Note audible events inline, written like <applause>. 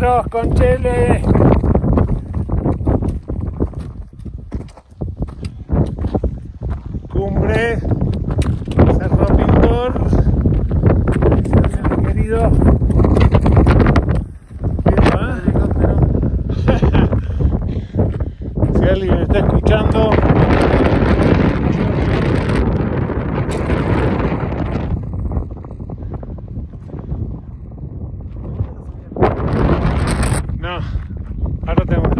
Vamos con Chele. Cumbre, Cerro Pintor. Querido. <laughs> Si alguien está escuchando, Até mais.